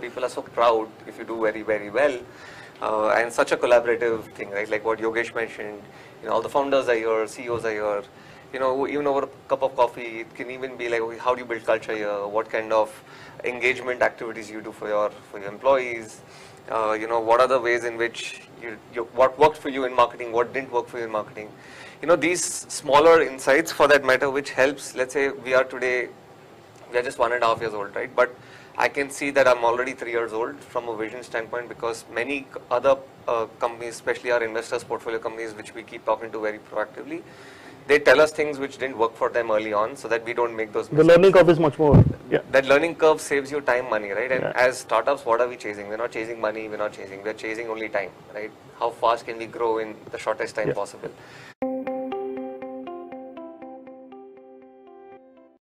People are so proud if you do very, very well. Uh, and such a collaborative thing, right? Like what Yogesh mentioned, you know, all the founders are here, CEOs are here. You know, even over a cup of coffee, it can even be like, okay, how do you build culture here? What kind of engagement activities you do for your for your employees? Uh, you know, what are the ways in which you, you, what worked for you in marketing, what didn't work for you in marketing? You know, these smaller insights, for that matter, which helps. Let's say we are today, we are just one and a half years old, right? But I can see that I'm already three years old from a vision standpoint because many other uh, companies, especially our investors portfolio companies, which we keep talking to very proactively, they tell us things which didn't work for them early on so that we don't make those mistakes. The learning curve is much more. Yeah. That learning curve saves you time, money, right? And Yeah. as startups, what are we chasing? We're not chasing money, we're not chasing, we're chasing only time, right? How fast can we grow in the shortest time Yeah. possible?